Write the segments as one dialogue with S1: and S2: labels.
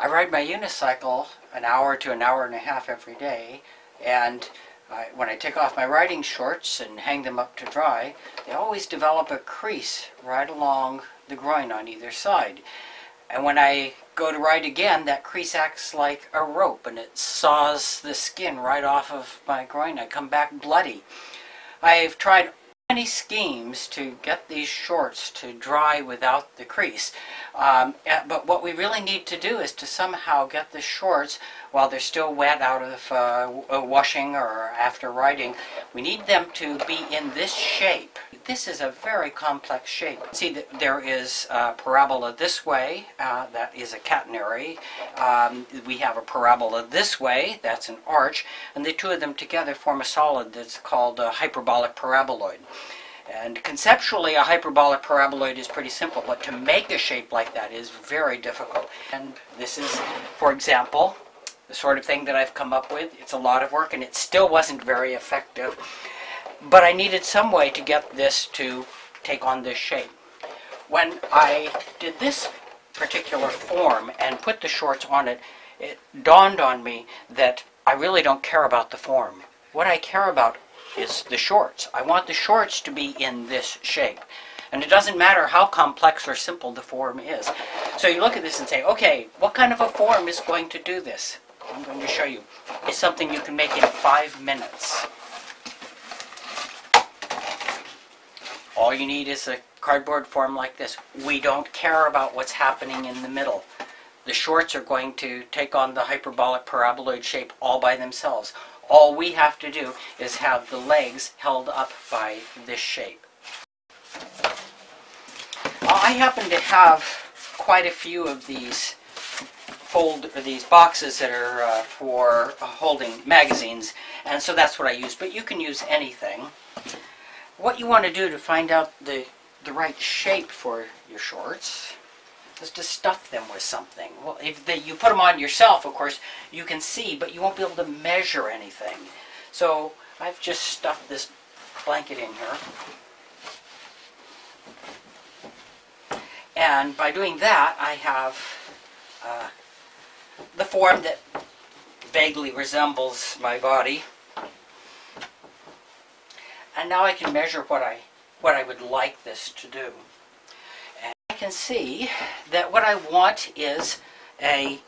S1: I ride my unicycle an hour to an hour and a half every day, and when I take off my riding shorts and hang them up to dry, they always develop a crease right along the groin on either side. And when I go to ride again, that crease acts like a rope and it saws the skin right off of my groin. I come back bloody. I've tried many schemes to get these shorts to dry without the crease. Um, eh, but what we really need to do is to somehow get the shorts while they're still wet out of uh, washing or after riding. We need them to be in this shape. This is a very complex shape. See there is a parabola this way, uh, that is a catenary. Um, we have a parabola this way, that's an arch, and the two of them together form a solid that's called a hyperbolic paraboloid. And conceptually, a hyperbolic paraboloid is pretty simple, but to make a shape like that is very difficult. And this is, for example, the sort of thing that I've come up with. It's a lot of work, and it still wasn't very effective. But I needed some way to get this to take on this shape. When I did this particular form and put the shorts on it, it dawned on me that I really don't care about the form. What I care about is the shorts. I want the shorts to be in this shape. And it doesn't matter how complex or simple the form is. So you look at this and say, okay, what kind of a form is going to do this? I'm going to show you. It's something you can make in five minutes. All you need is a cardboard form like this. We don't care about what's happening in the middle. The shorts are going to take on the hyperbolic paraboloid shape all by themselves. All we have to do is have the legs held up by this shape. I happen to have quite a few of these fold or these boxes that are uh, for holding magazines and so that's what I use but you can use anything what you want to do to find out the, the right shape for your shorts is to stuff them with something. Well, if you put them on yourself, of course, you can see, but you won't be able to measure anything. So I've just stuffed this blanket in here. And by doing that, I have uh, the form that vaguely resembles my body. And now I can measure what I, what I would like this to do. Can see that what I want is a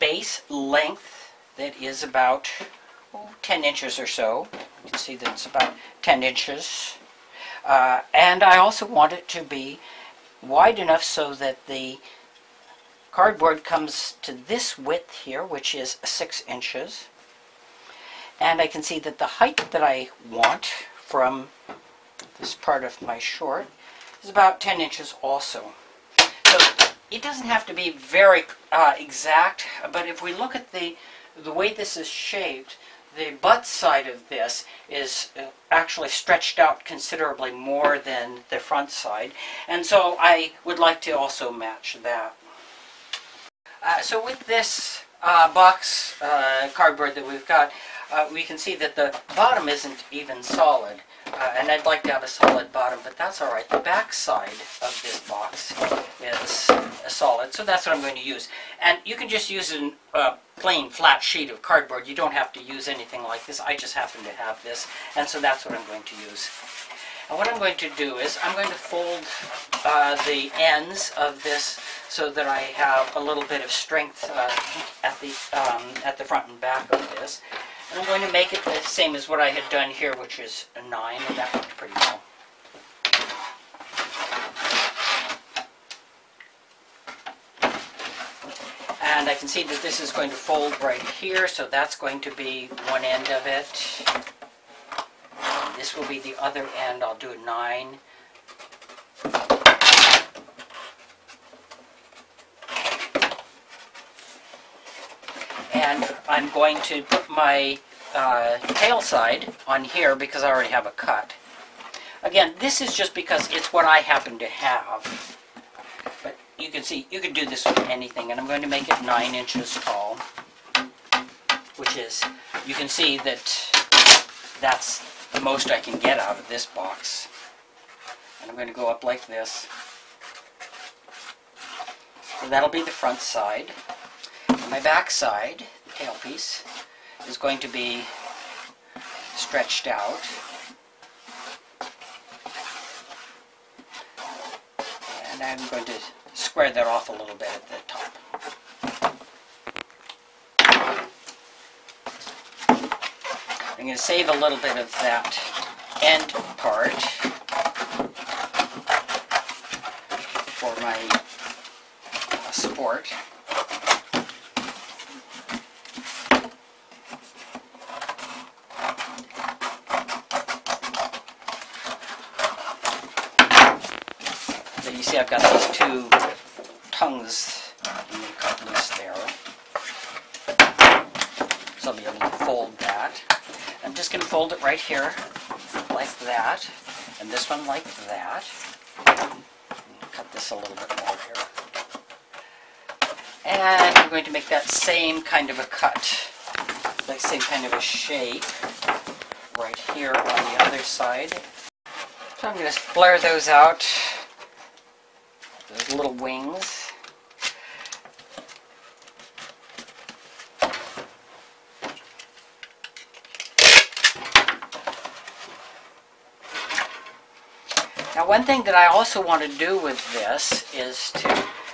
S1: base length that is about oh, 10 inches or so. You can see that it's about 10 inches. Uh, and I also want it to be wide enough so that the cardboard comes to this width here, which is 6 inches. And I can see that the height that I want from this part of my short is about 10 inches also. So it doesn't have to be very uh, exact, but if we look at the, the way this is shaped, the butt side of this is uh, actually stretched out considerably more than the front side. And so I would like to also match that. Uh, so with this uh, box uh, cardboard that we've got, uh, we can see that the bottom isn't even solid. Uh, and I'd like to have a solid bottom, but that's all right. The back side of this box is a solid, so that's what I'm going to use. And you can just use a uh, plain flat sheet of cardboard. You don't have to use anything like this. I just happen to have this, and so that's what I'm going to use. And what I'm going to do is I'm going to fold uh, the ends of this so that I have a little bit of strength uh, at the um, at the front and back of this. And I'm going to make it the same as what I had done here, which is a 9, and that worked pretty well. And I can see that this is going to fold right here, so that's going to be one end of it. This will be the other end. I'll do a 9. And I'm going to put my uh, tail side on here because I already have a cut. Again, this is just because it's what I happen to have. But you can see, you can do this with anything, and I'm going to make it 9 inches tall, which is, you can see that that's the most I can get out of this box. And I'm going to go up like this. So that'll be the front side. my back side, tailpiece, is going to be stretched out. And I'm going to square that off a little bit at the top. I'm going to save a little bit of that end part for my uh, support. See I've got these two tongues cut loose there. So I'll be able to fold that. I'm just going to fold it right here, like that, and this one like that. Cut this a little bit more here. And I'm going to make that same kind of a cut, that same kind of a shape right here on the other side. So I'm going to flare those out, those little wings. Now one thing that I also want to do with this is to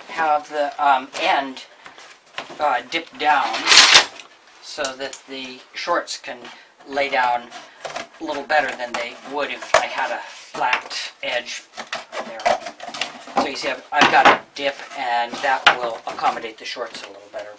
S1: have the um, end uh, dip down so that the shorts can lay down a little better than they would if I had a flat edge. So you see I've, I've got a dip and that will accommodate the shorts a little better.